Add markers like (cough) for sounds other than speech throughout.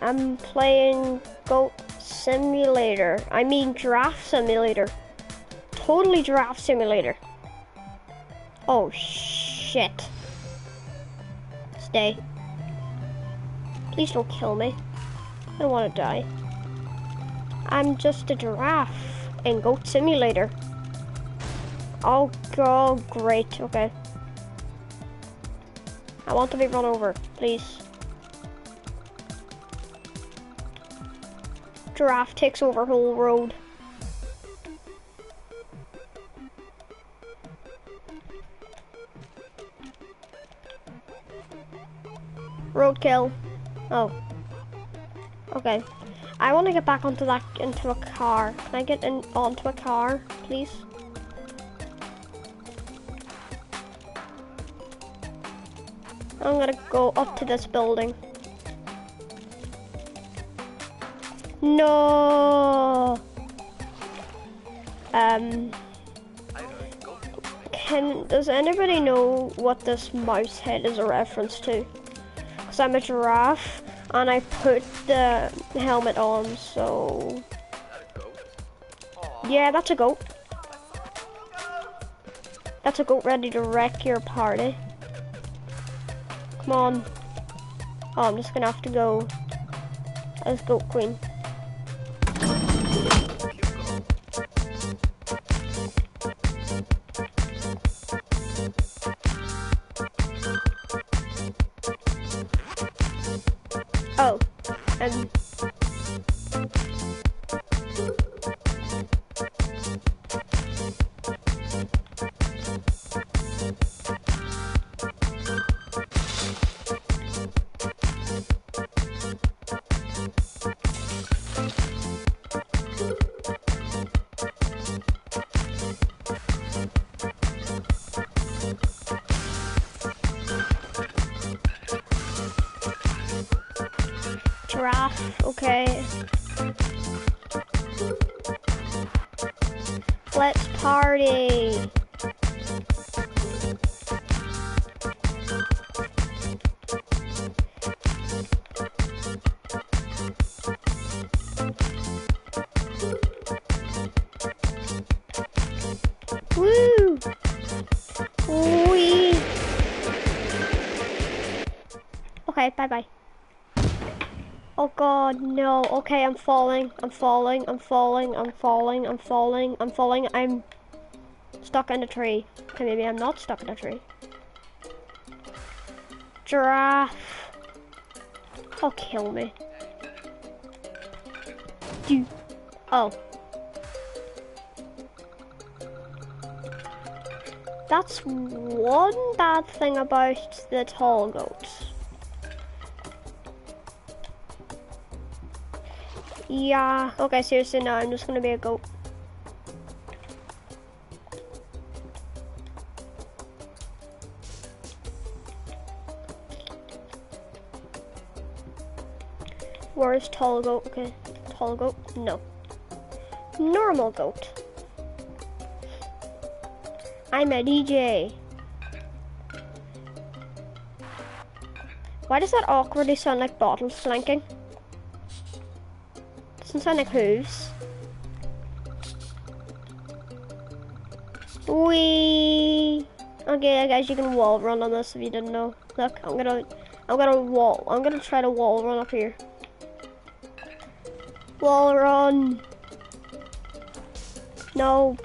I'm playing Goat Simulator. I mean Giraffe Simulator. Totally Giraffe Simulator. Oh shit. Stay. Please don't kill me. I don't want to die. I'm just a giraffe in Goat Simulator. Oh, oh, great. Okay. I want to be run over, please. Giraffe takes over whole road. Roadkill. Oh. Okay. I want to get back onto that into a car. Can I get in onto a car, please? I'm gonna go up to this building. No. Um. Can does anybody know what this mouse head is a reference to? Cause I'm a giraffe and I put the helmet on, so yeah, that's a goat. That's a goat ready to wreck your party. Come on. Oh, I'm just gonna have to go as goat queen. Okay, bye bye. Oh god, no. Okay, I'm falling. I'm falling. I'm falling. I'm falling. I'm falling. I'm falling. I'm stuck in a tree. Okay, maybe I'm not stuck in a tree. Giraffe. Oh, kill me. Do. Oh. That's one bad thing about the tall goats. Yeah. Okay, seriously, no, I'm just gonna be a goat. Where's tall goat? Okay, tall goat? No. Normal goat. I'm a DJ. Why does that awkwardly sound like bottle slanking? Like hooves. Wee. Okay, guys, you can wall run on this if you didn't know. Look, I'm gonna, I'm gonna wall. I'm gonna try to wall run up here. Wall run. No.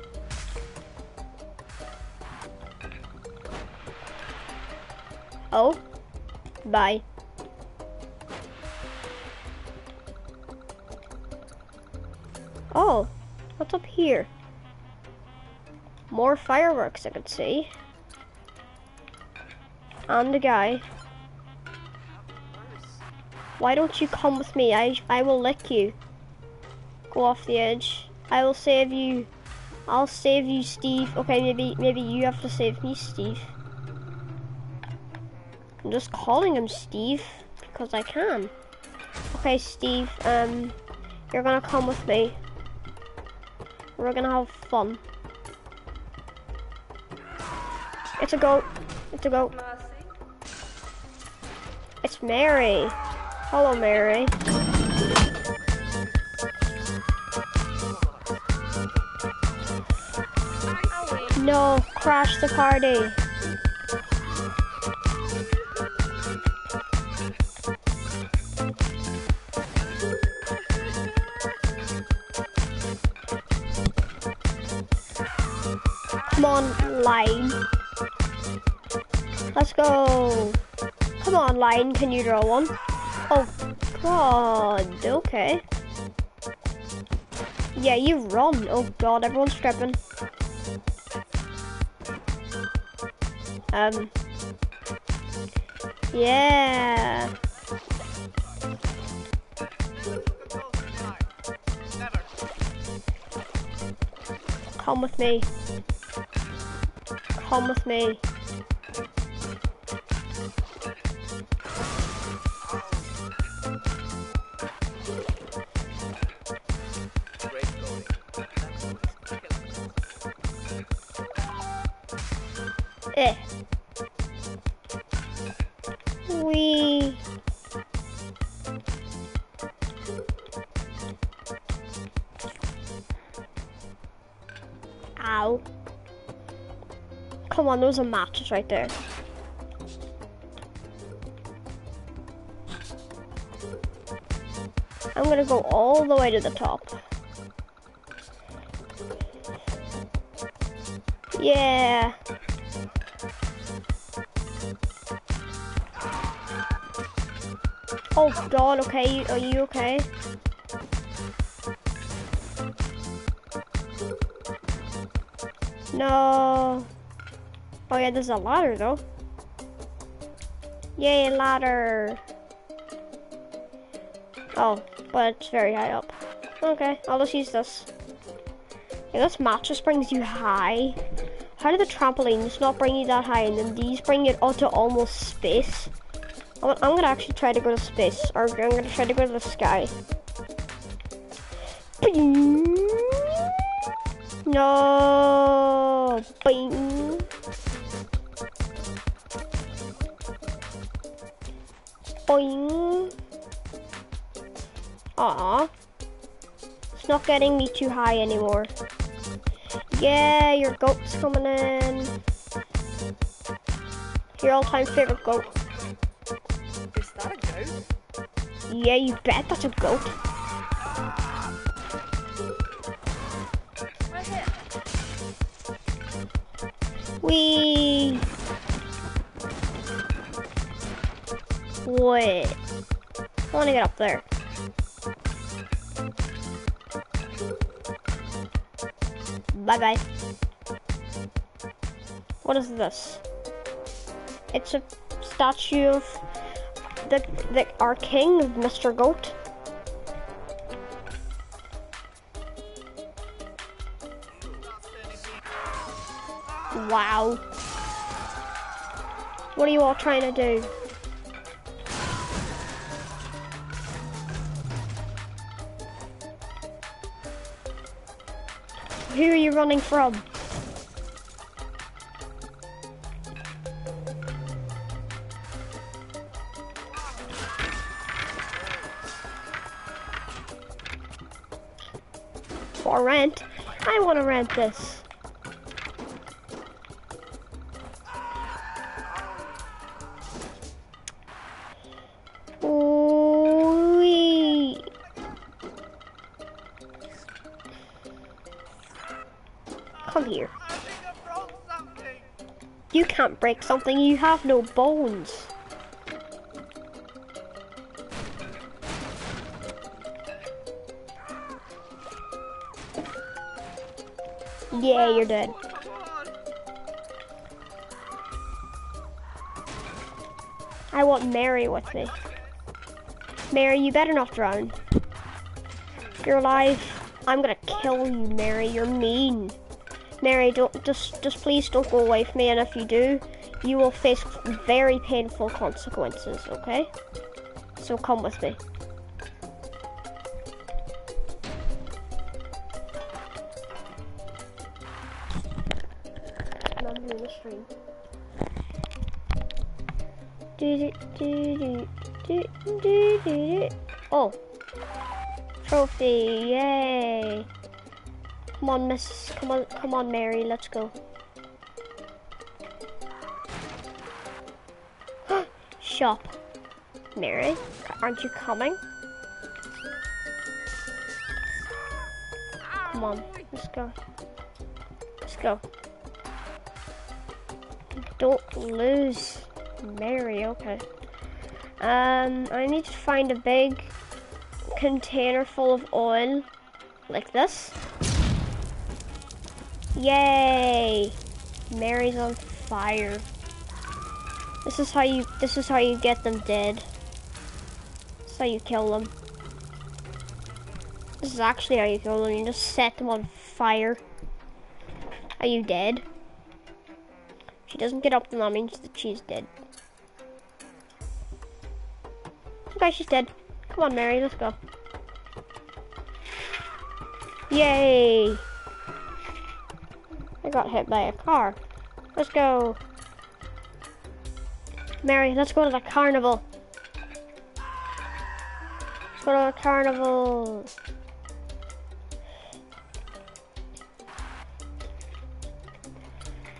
Oh. Bye. What's up here? More fireworks I could see. And a guy. Why don't you come with me? I I will lick you. Go off the edge. I will save you. I'll save you, Steve. Okay, maybe maybe you have to save me, Steve. I'm just calling him Steve because I can. Okay, Steve. Um, you're gonna come with me. We're gonna have fun. It's a goat. It's a goat. It's Mary. Hello, Mary. No, crash the party. On, line. Let's go. Come on, line. Can you draw one? Oh, God. Okay. Yeah, you run. Oh, God. Everyone's stripping. Um. Yeah. Come with me. Come with me. Come on, those are matches right there. I'm gonna go all the way to the top. Yeah. Oh god, okay, are you okay? No. Oh yeah, there's a ladder though. Yay, ladder. Oh, but it's very high up. Okay, I'll just use this. Yeah, this mattress brings you high. How do the trampolines not bring you that high and then these bring it up to almost space? I'm, I'm gonna actually try to go to space, or I'm gonna try to go to the sky. Bing. No. Bing. Boing. Aw. It's not getting me too high anymore. Yeah, your goat's coming in. Your all-time favorite goat. Is that a goat? Yeah, you bet that's a goat. My hip. Wait. I want to get up there. Bye bye. What is this? It's a statue of the, the our king, Mr. Goat. Wow. What are you all trying to do? Who are you running from? For rent? I want to rent this. Break something, you have no bones. Yeah, you're dead. I want Mary with me. Mary, you better not drown. You're alive. I'm gonna kill you, Mary. You're mean. Mary, don't just just please don't go away from me. And if you do, you will face very painful consequences. Okay? So come with me. I'm doing the stream. Do, do, do, do, Do, do, do, do. Oh. Trophy, yay. Come on, Miss, come on, come on, Mary, let's go. Shop. Mary, aren't you coming? Come on, let's go. Let's go. Don't lose Mary, okay. Um, I need to find a big container full of oil, like this. Yay! Mary's on fire. This is how you, this is how you get them dead. This is how you kill them. This is actually how you kill them, you just set them on fire. Are you dead? She doesn't get up, then that means that she's dead. Okay, she's dead. Come on, Mary, let's go. Yay! I got hit by a car. Let's go. Mary, let's go to the carnival. Let's go to the carnival.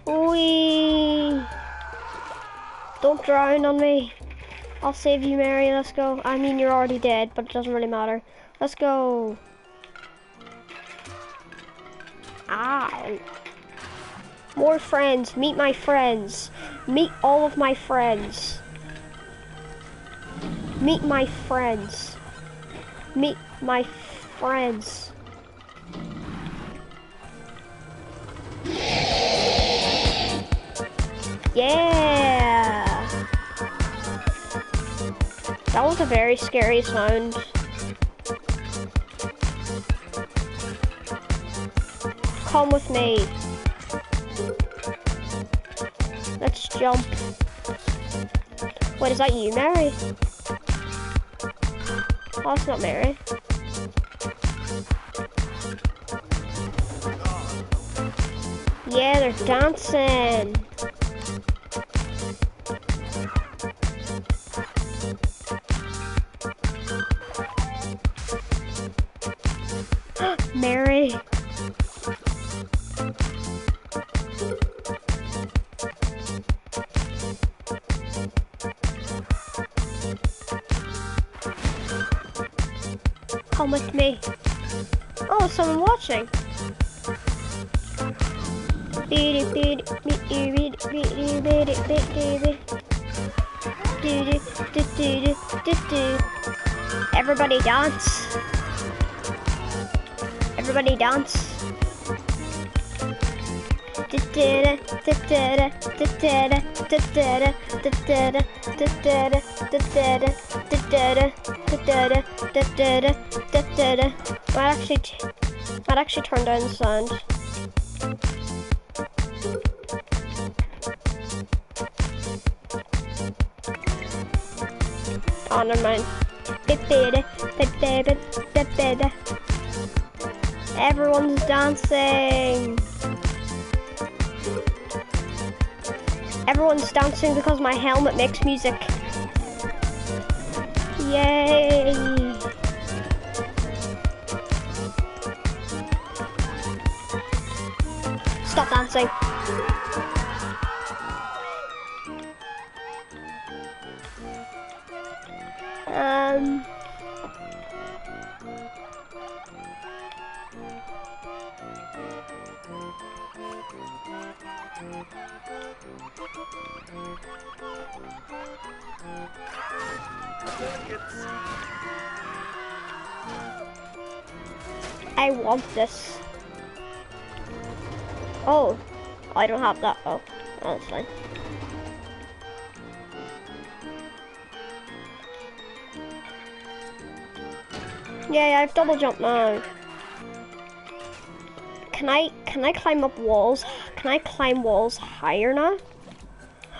Wee! Don't drown on me. I'll save you, Mary. Let's go. I mean, you're already dead, but it doesn't really matter. Let's go. Ah, Ow. More friends. Meet my friends. Meet all of my friends. Meet my friends. Meet my friends. Yeah. That was a very scary sound. Come with me. Jump. Wait, is that you, Mary? Oh, it's not Mary. Yeah, they're dancing. Do. Everybody dance. Everybody dance. Might actually, might actually turn down the sound. Oh, never mind. Everyone's dancing. Everyone's dancing because my helmet makes music. Yay! Stop dancing. Um. I want this. Oh, I don't have that. Oh, that's fine. Yeah, yeah, I've double jumped now. Can I can I climb up walls? Can I climb walls higher now?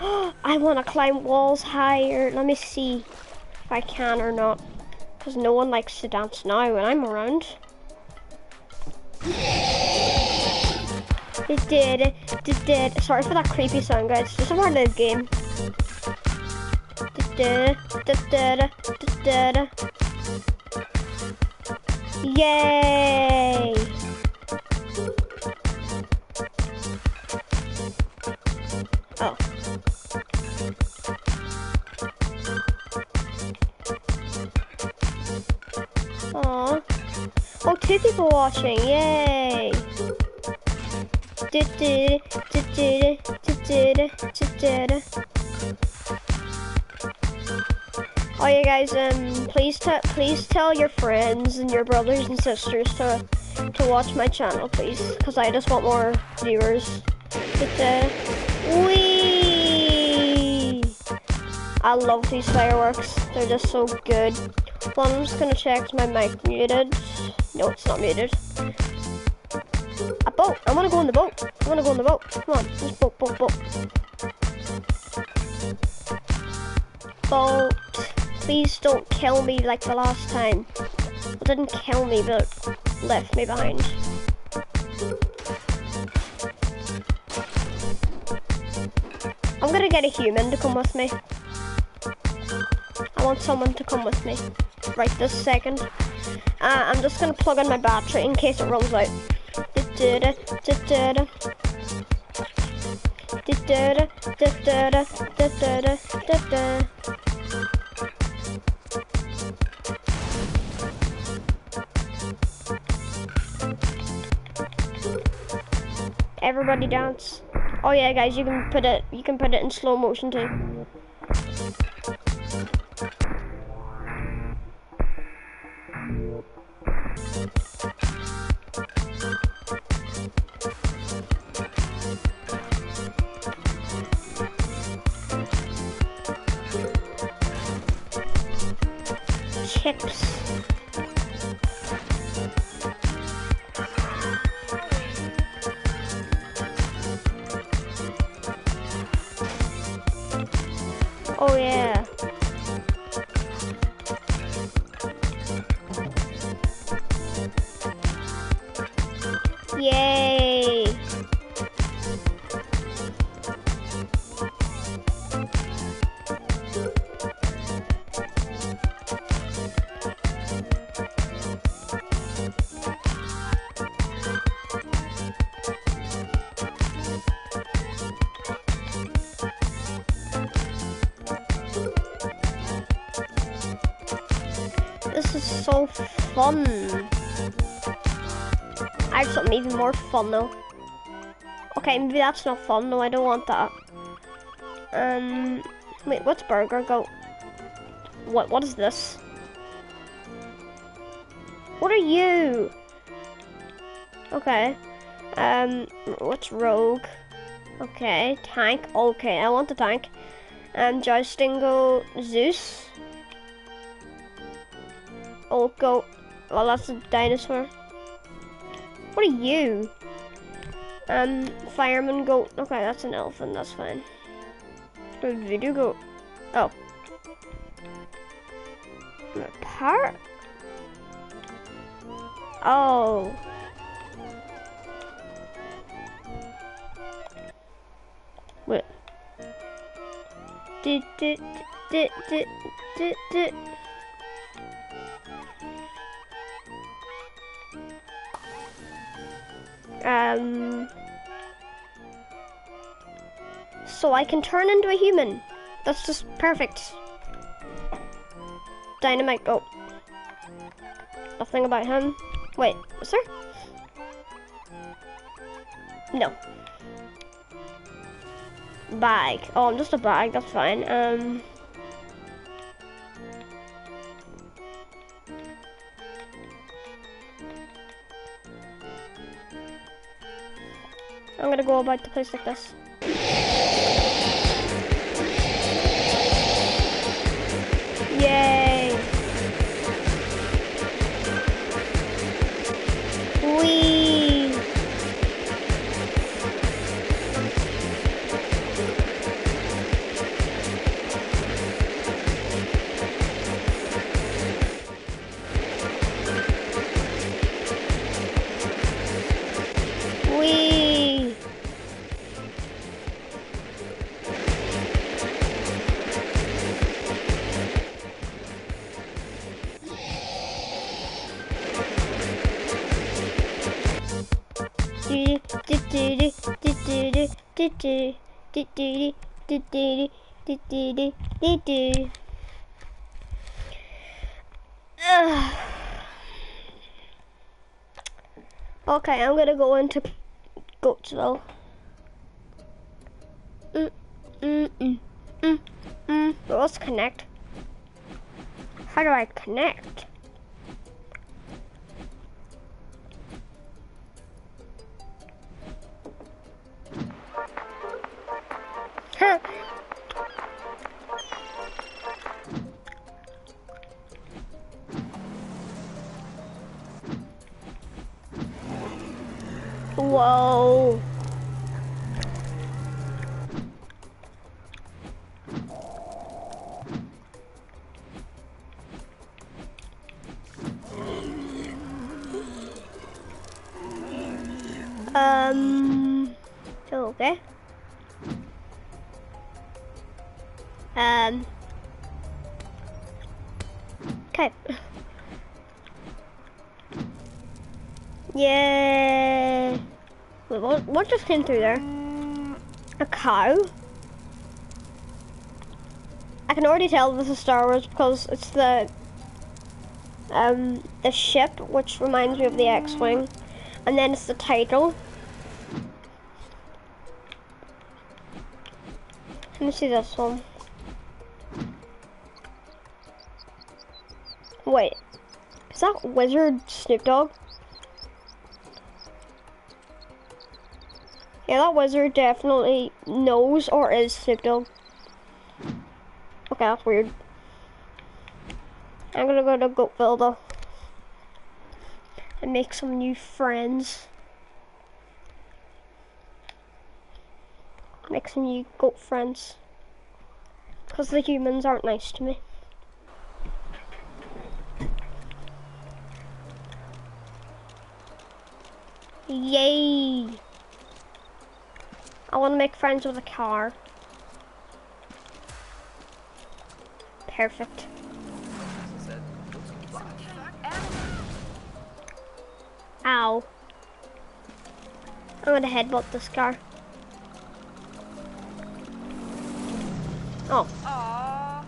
(gasps) I want to climb walls higher. Let me see if I can or not. Because no one likes to dance now when I'm around. It did, it did. Sorry for that creepy sound, guys. Just a the game. Yay! Oh. Aw. Oh, two people watching. Yay! Oh yeah, guys. Um, please, please tell your friends and your brothers and sisters to to watch my channel, please, because I just want more viewers. Du- Wee! I love these fireworks. They're just so good. Well, I'm just gonna check my mic muted. No, it's not muted. A boat. I wanna go in the boat. I wanna go in the boat. Come on, just boat, boat, boat. Boat. Please don't kill me like the last time. It didn't kill me, but left me behind. I'm gonna get a human to come with me. I want someone to come with me right this second. Uh, I'm just gonna plug in my battery in case it runs out. Everybody dance. Oh yeah, guys, you can put it. You can put it in slow motion too. Fun. I have something even more fun though. Okay, maybe that's not fun. No, I don't want that. Um, wait, what's burger go? What? What is this? What are you? Okay. Um, what's rogue? Okay, tank. Okay, I want the tank. Um, jousting Zeus. Oh, go. Well, that's a dinosaur. What are you? Um, fireman goat. Okay, that's an elephant. That's fine. The video goat. Oh. A parrot? Oh. Wait. Did did did did did did. Um. So I can turn into a human. That's just perfect. Dynamite go. Nothing about him. Wait, is there? No. Bag. Oh, I'm just a bag. That's fine. Um. I'm gonna go about the place like this. Yay! Gonna go into Goatville. Mm, mm, mm, mm, mm. Let's connect. How do I connect? Huh. Whoa. Um, okay. Um, okay. (laughs) Yeah. What, what just came through there? A cow? I can already tell this is Star Wars because it's the um the ship, which reminds me of the X-wing, and then it's the title. Let me see this one. Wait, is that Wizard Snoop Dogg? Yeah, that wizard definitely knows or is Dogg. Okay, that's weird. I'm gonna go to Goatville though. And make some new friends. Make some new goat friends. Because the humans aren't nice to me. Yay! I want to make friends with a car. Perfect. Ow. I'm gonna headbutt this car. Oh, oh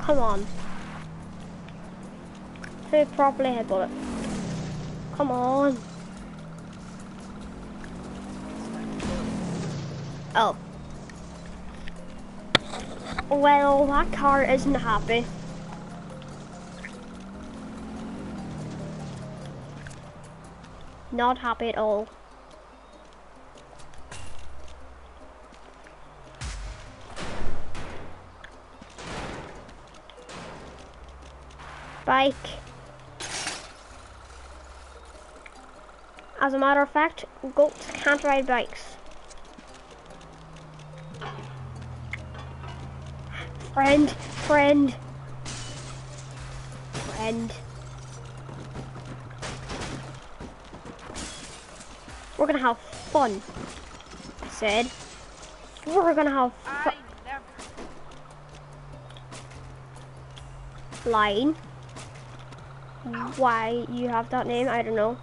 come on. Me properly headbutt it. Come on. Oh. Well, that car isn't happy. Not happy at all. Bike. As a matter of fact, goats can't ride bikes. Friend, friend, friend. We're gonna have fun. I said. We're gonna have fun. Line. Why you have that name, I don't know.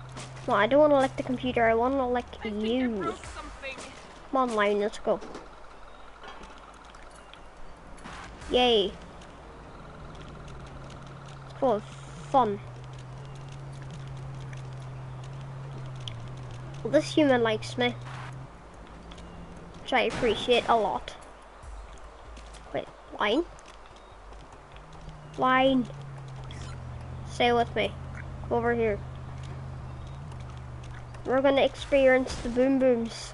Well, I don't want to lick the computer, I want to lick I you. Come on, Line, let's go. Yay. Of fun. Well, this human likes me. Which I appreciate a lot. Wait, Line? Line. Stay with me. Come over here. We're gonna experience the boom booms.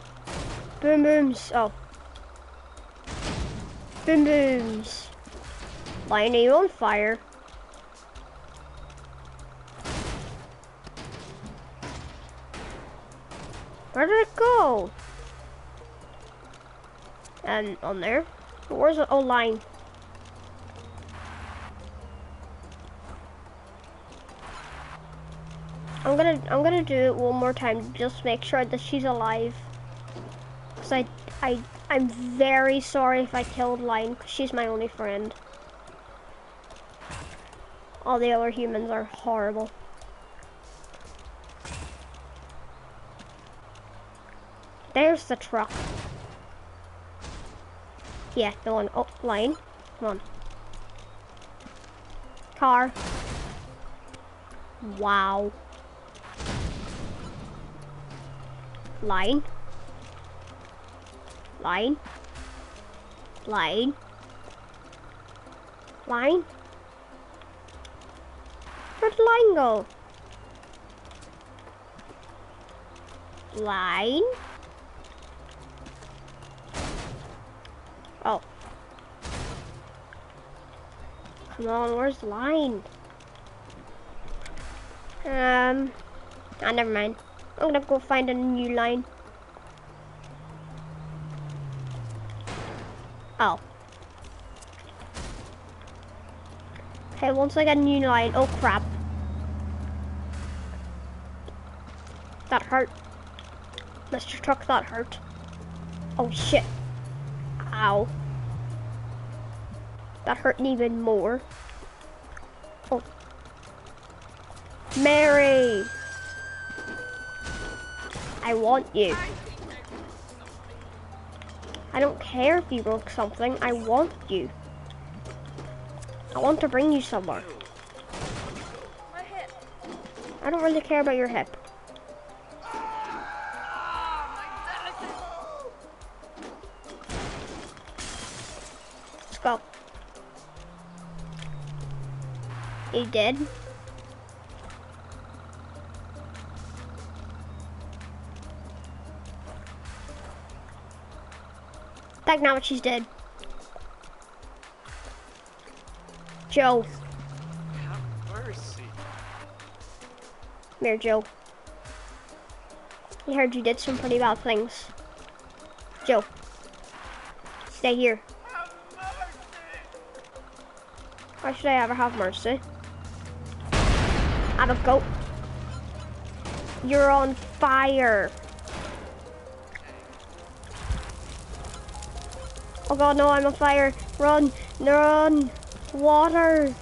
Boom booms. Oh. Boom booms. You on fire? Where did it go? And on there. Where's it? Oh, line. I'm gonna I'm gonna do it one more time just make sure that she's alive. Cause I I I'm very sorry if I killed Line because she's my only friend. All the other humans are horrible. There's the truck. Yeah, the one up line. Come on. Car. Wow. Line. Line. Line. Line. Where'd line go? Line. Oh. Come on, where's the line? Um, ah, never mind. I'm gonna go find a new line. Oh. Okay, once I get a new line, oh crap. That hurt. Mr. Truck, that hurt. Oh shit. Ow. That hurt even more. Oh. Mary! I want you. I don't care if you broke something. I want you. I want to bring you somewhere. My hip. I don't really care about your hip. You did? Like now what she's dead. Joe. Mercy. Here, Joe. I heard you did some pretty bad things. Joe. Stay here. Why should I ever have mercy? Have a goat. You're on fire. Oh god, no, I'm on fire. Run, run. Water.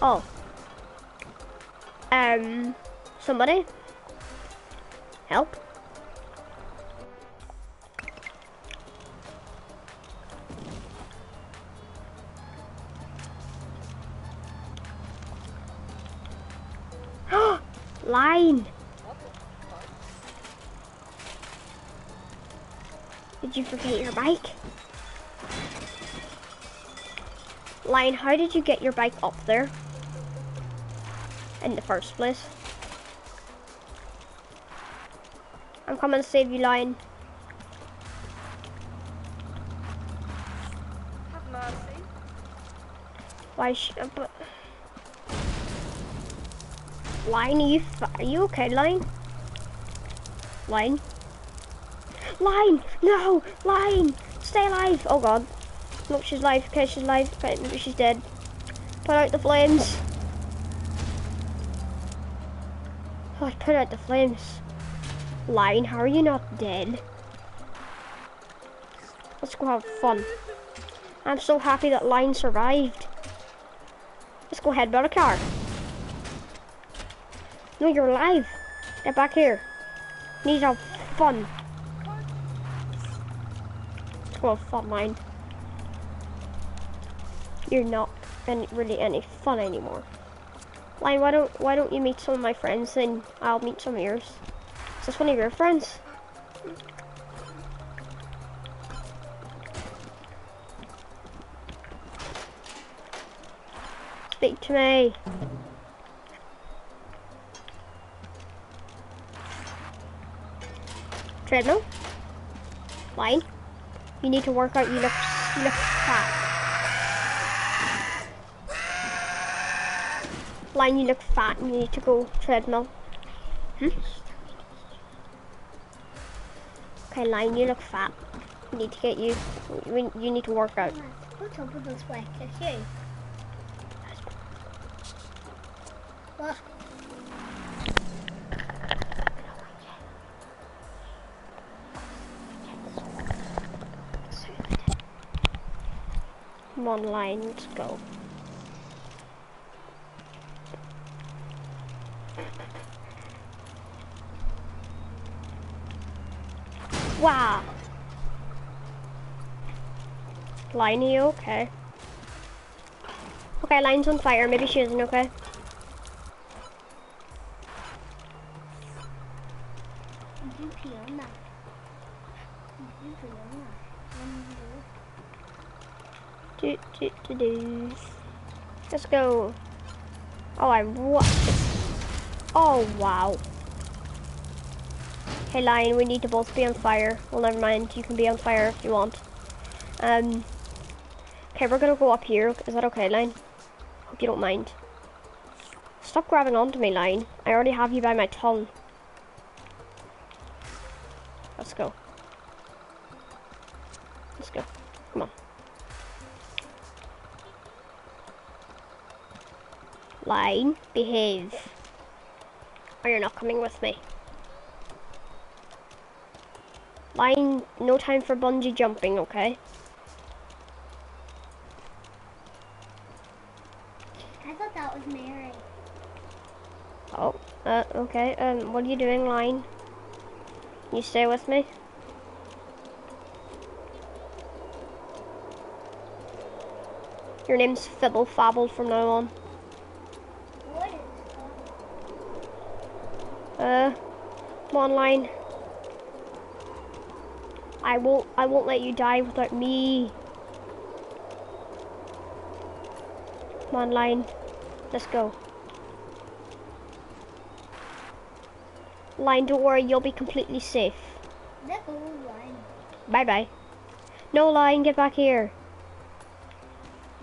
Oh. Um, somebody? Help? Line. Did you forget your bike? Line, how did you get your bike up there? In the first place? I'm coming to save you, Lion. Have mercy. Why sh- but... Line, are you, are you okay, Line? Line? Line! No! Line! Stay alive! Oh god. No, she's alive. Okay, she's alive. Okay, maybe she's dead. Put out the flames. Oh, I put out the flames. Line, how are you not dead? Let's go have fun. I'm so happy that Line survived. Let's go headbutt a car. No, you're alive. Get back here. Need have fun. Go fun, Line. You're not any, really any fun anymore. Line, why don't why don't you meet some of my friends and I'll meet some of yours? Is this one of your friends? Speak to me. Treadmill? Line? You need to work out. You look, you look fat. Line, you look fat and you need to go treadmill. Hmm? Okay, Line, you look fat. We need to get you, you need to work out. What's up with this you. online. Let's go. Wow. Liney, okay. Okay, Line's on fire. Maybe she isn't okay. Go. Oh, I what? Oh, wow. Hey, Lion, we need to both be on fire. Well, never mind. You can be on fire if you want. Um. Okay, we're gonna go up here. Is that okay, Lion? Hope you don't mind. Stop grabbing onto me, Lion. I already have you by my tongue. Let's go. Line, behave. Or you're not coming with me. Line, no time for bungee jumping, okay? I thought that was Mary. Oh, uh, okay. Um, what are you doing, Line? You stay with me? Your name's Fibble Fabble from now on. What is Uh, come on, Line. I won't. I won't let you die without me. Come on, Line. Let's go. Line, don't worry. You'll be completely safe. old line? Bye bye. No, Line, get back here.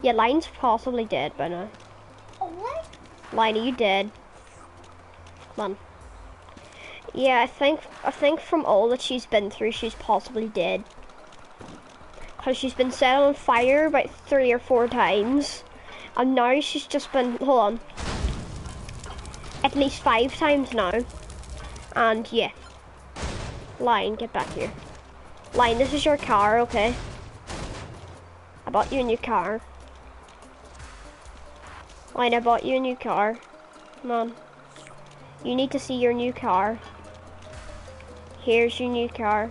Yeah, Line's possibly dead by now. Oh, what? Line, are you dead? Come on. Yeah, I think I think from all that she's been through, she's possibly dead. Cause she's been set on fire about three or four times, and now she's just been hold on, at least five times now. And yeah, Line, get back here. Line, this is your car, okay? I bought you a new car. Line, I bought you a new car. Come on. You need to see your new car. Here's your new car.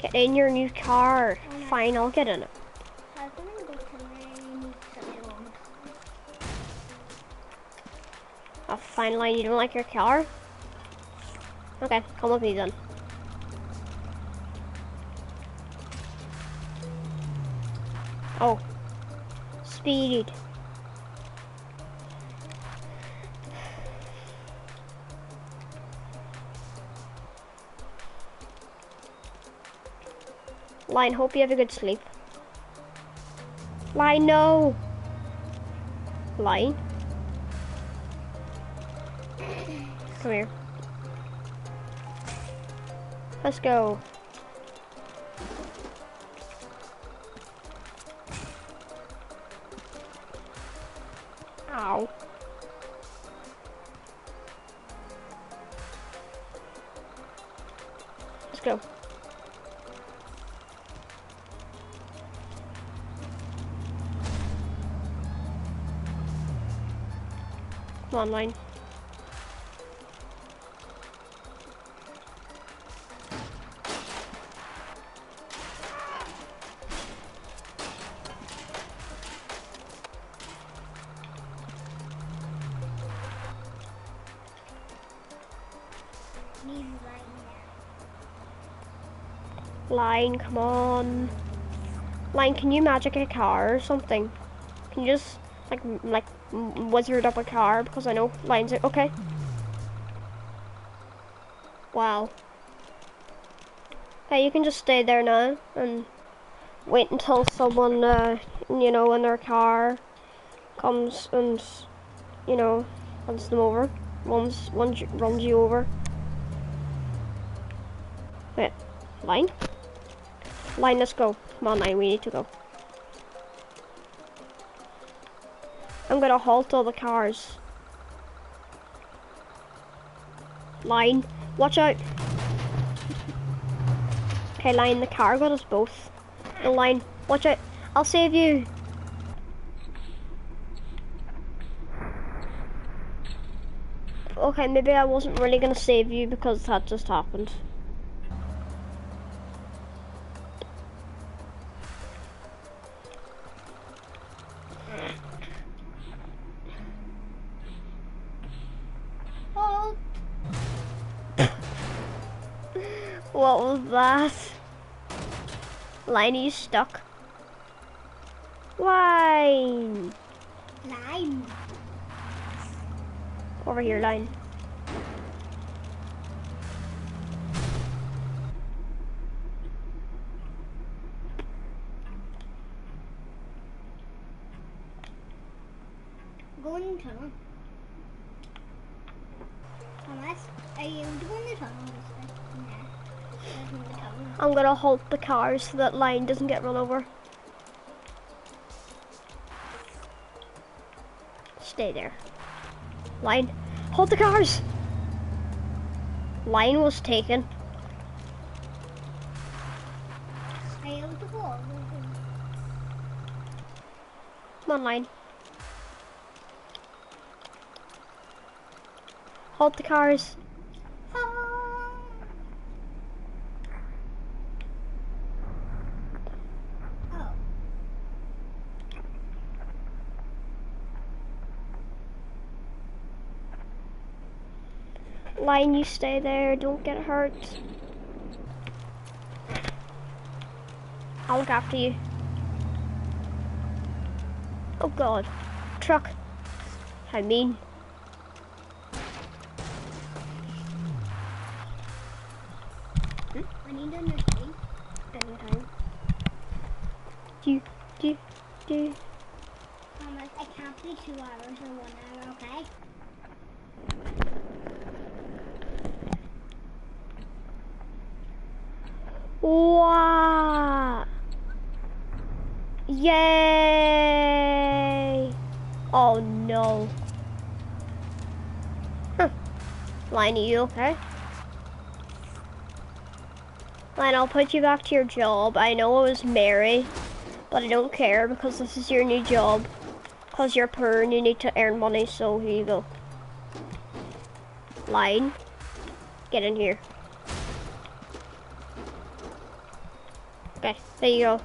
Get in your new car. Fine, I'll get in it. Oh, fine, line. You don't like your car? Okay, come with me then. Line, hope you have a good sleep. Line, no. Line. Come here. Let's go. Come on, line. Line, come on. Line, can you magic a car or something? Can you just like like wizard up a car because I know Line's it. okay. Wow. Hey, you can just stay there now and wait until someone, uh, you know, in their car comes and, you know, runs them over, runs runs runs you over. Wait, line. Line, let's go. Come on, Line, we need to go. I'm gonna halt all the cars. Line, watch out. Okay, Line, the car got us both. The line, watch out. I'll save you. Okay, maybe I wasn't really gonna save you because that just happened. Line, are you stuck? Line! lime. Over here, line. Going to tunnel. I'm gonna halt the car so that line doesn't get run over. Stay there. Line, hold the cars! Line was taken. Are you able to go over? Come on, line. Hold the cars. Ah. Oh. Line, you stay there. Don't get hurt. I'll look after you. Oh god. Truck. I mean. I need another thing. Anytime. Do, do, do. Thomas, I can't be two hours or one hour, okay? Wow. Yay. Oh no. Line, are you okay? Line, I'll put you back to your job. I know it was Mary, but I don't care because this is your new job. Because you're poor and you need to earn money, so here you go. Line, get in here. Okay, there you go.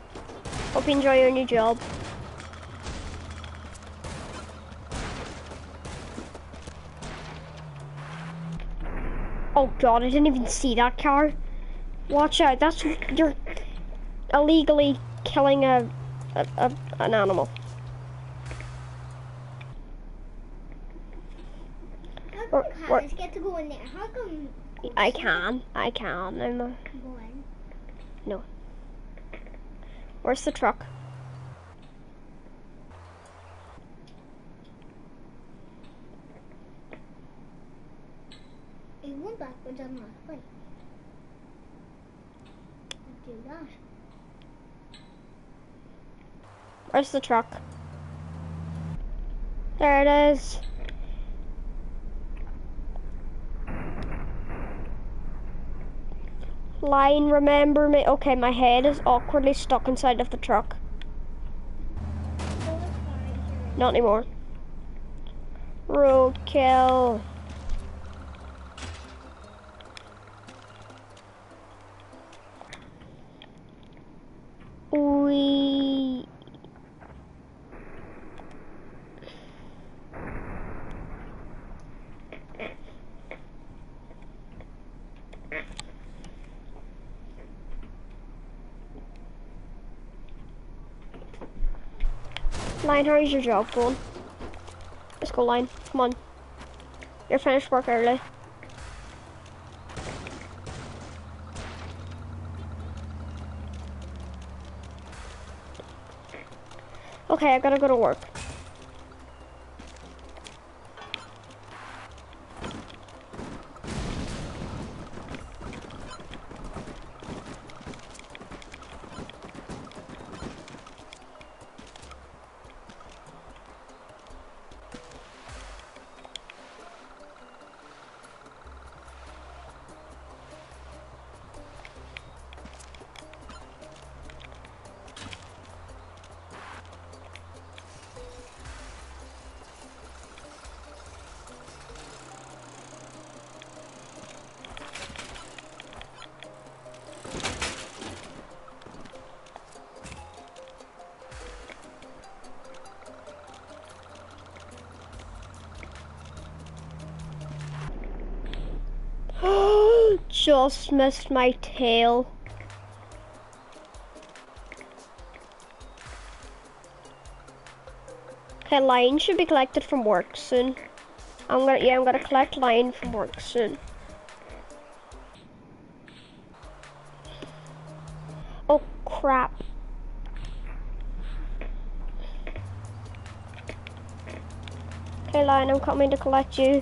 Hope you enjoy your new job. Oh god, I didn't even see that car. Watch out, that's you're illegally killing a, a, a an animal. How Or- come or- cars get to go in there? How come I can, I can. I'm a, in? where's the truck? Last way. Do that. Where's the truck? There it is. Line, remember me. Okay, my head is awkwardly stuck inside of the truck. Not anymore. Roadkill. We. Line, how's your job going? Let's go, Line. Come on. You're finished work early. Okay, I gotta go to work. Just missed my tail. Okay, line should be collected from work soon. I'm gonna yeah, I'm gonna collect line from work soon. Oh crap. Okay, line, I'm coming to collect you.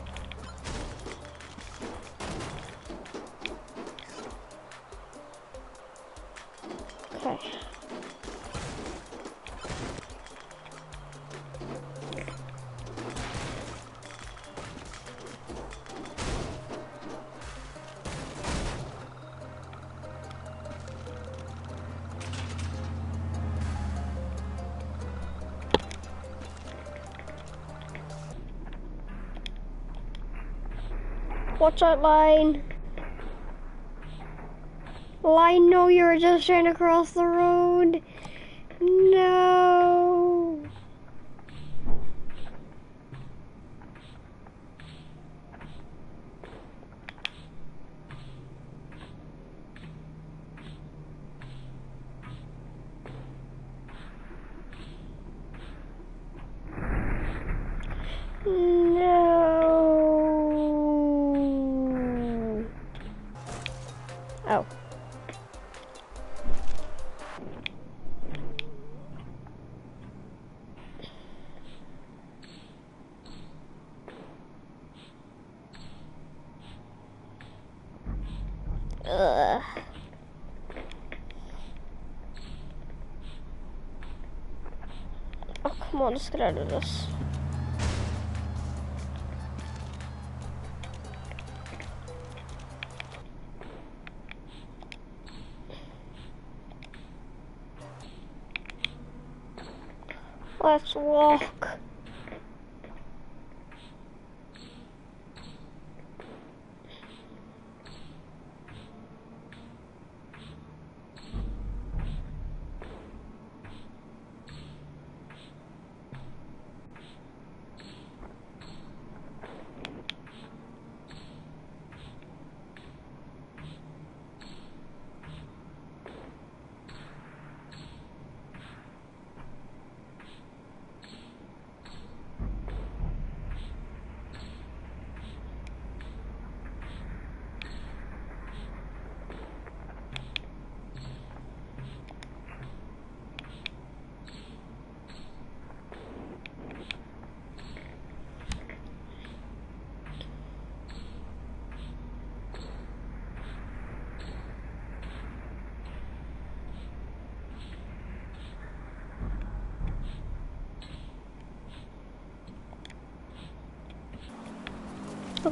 Watch out, line. Line, no, you were just trying to cross the road. Come on, let's get out of this. Let's walk.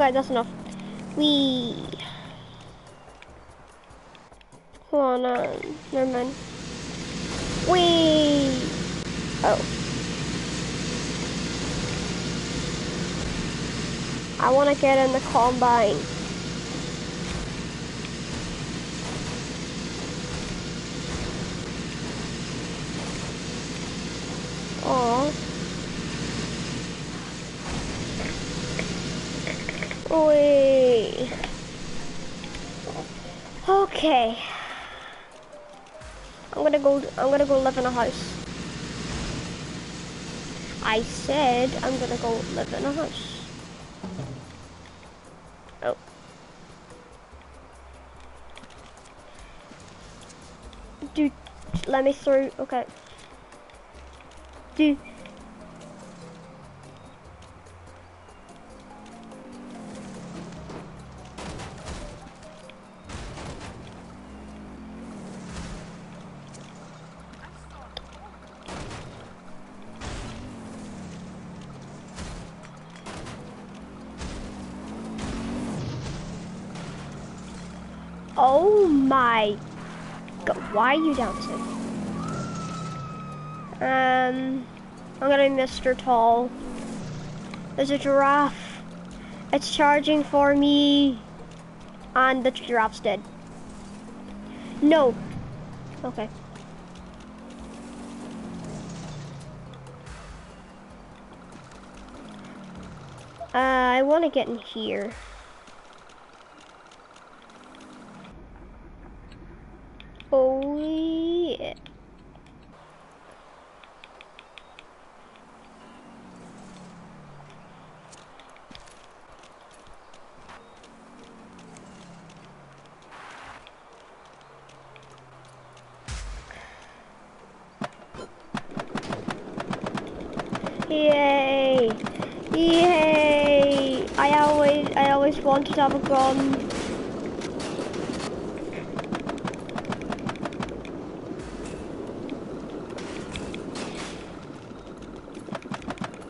Okay, that's enough. We. Hold on, uh, never mind. We. Oh. I want to get in the combine. Aww. Wait. Okay. I'm gonna go. I'm gonna go live in a house. I said I'm gonna go live in a house. Oh. Dude, let me through. Okay. Dude. Why are you dancing? Um, I'm gonna be Mr. Tall. There's a giraffe. It's charging for me. And the giraffe's dead. No. Okay. Uh, I want to get in here. Oh yeah. Yay! Yay! I always, Always wanted to have a gun.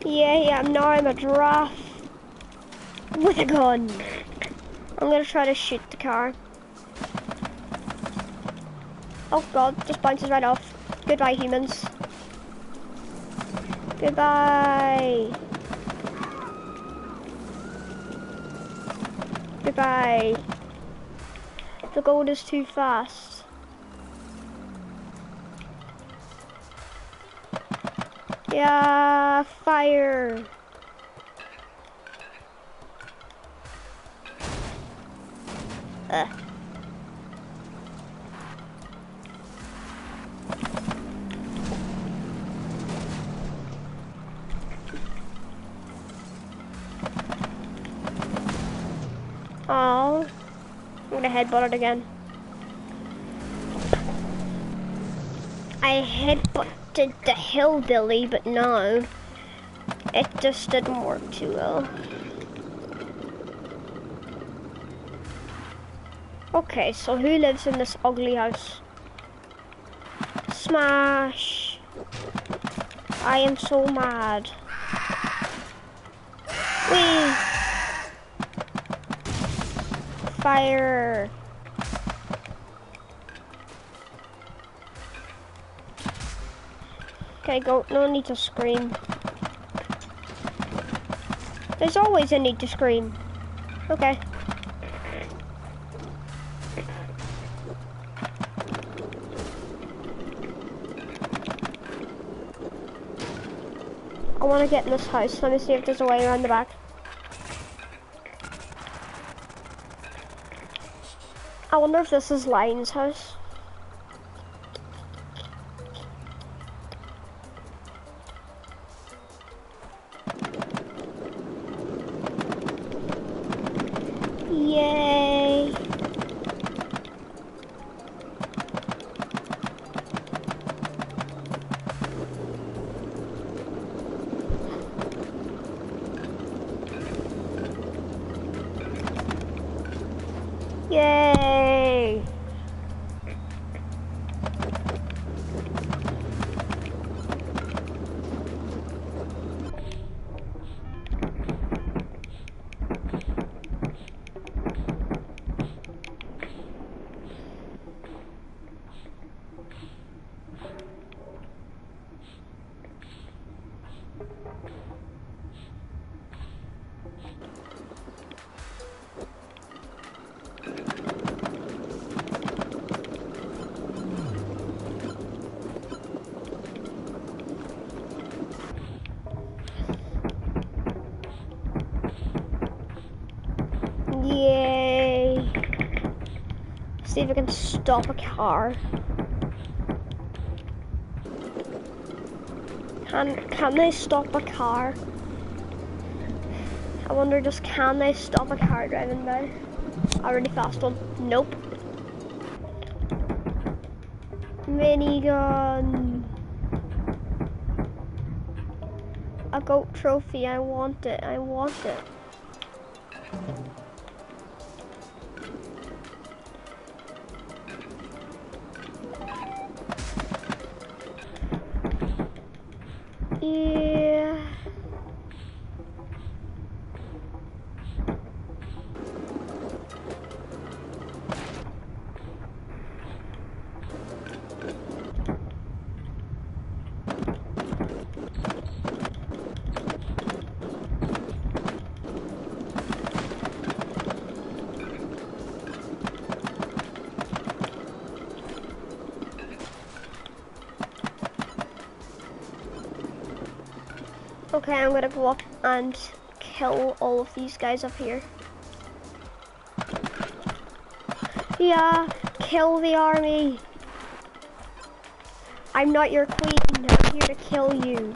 Yeah, I'm now I'm a giraffe with a gun. I'm gonna try to shoot the car. Oh god, just bounces right off. Goodbye, humans. Goodbye. Goodbye. The gold is too fast. Yeah, fire. Again. I headbutted the hillbilly, but no, it just didn't work too well. Okay, so who lives in this ugly house? Smash! I am so mad. Whee! Fire! Okay, go. No need to scream. There's always a need to scream. Okay. I want to get in this house. Let me see if there's a way around the back. I wonder if this is Lion's house. See if I can stop a car. Can can they stop a car? I wonder just can they stop a car driving by? A really fast one. Nope. Minigun. A goat trophy. I want it. I want it. Okay, I'm gonna go up and kill all of these guys up here. Yeah, kill the army. I'm not your queen, I'm here to kill you.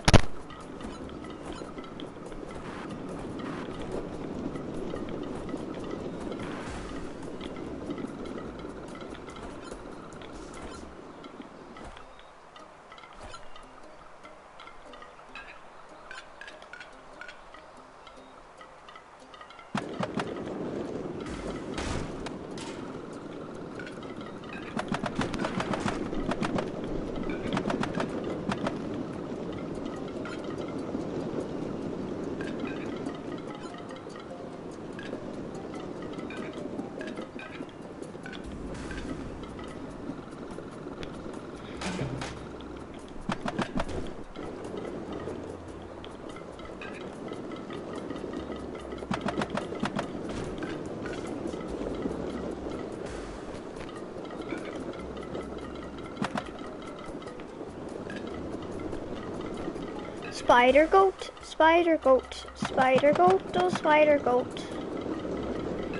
Spider goat, spider goat, spider goat, oh spider goat.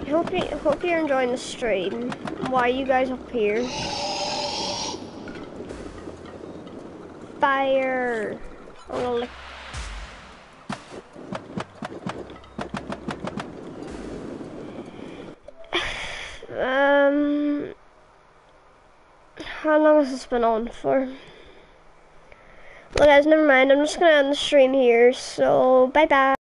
Hope you hope you're enjoying the stream. Why are you guys up here? Fire. Lick- (sighs) Um, how long has this been on for? Well guys, never mind. I'm just gonna end the stream here. So bye bye.